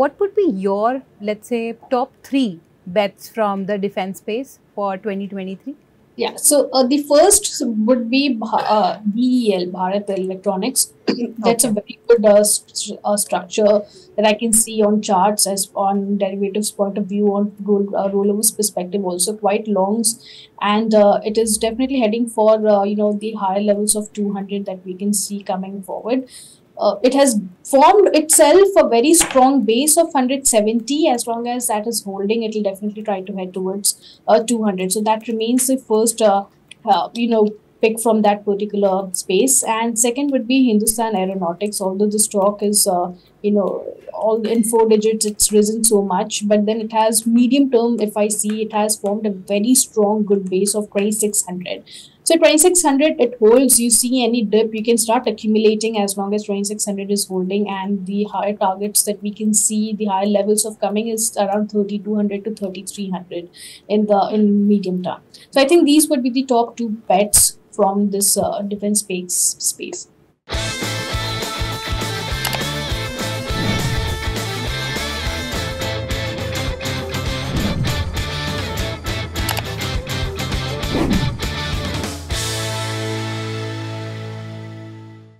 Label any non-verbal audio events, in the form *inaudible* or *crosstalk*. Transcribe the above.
what would be your, let's say, top three bets from the defense space for 2023? Yeah, so uh, the first would be uh, BEL, Bharat Electronics. *coughs* That's okay. a very good uh, st- uh, structure that I can see on charts as on derivatives point of view, on roll, uh, rollovers perspective, also quite longs, and uh, it is definitely heading for uh, you know the higher levels of 200 that we can see coming forward uh, it has formed itself a very strong base of 170 as long as that is holding it will definitely try to head towards uh, 200 so that remains the first uh, uh, you know pick from that particular space. And second would be hindustan aeronautics. Although the stock is uh, you know all in four digits it's risen so much but then it has medium term if i see it has formed a very strong good base of 2600 so 2600 it holds. You see any dip, you can start accumulating as long as 2600 is holding, and the higher targets that we can see, the higher levels of coming is around 3200 to 3300 in the in medium term. So I think these would be the top two bets from this uh, defense space space.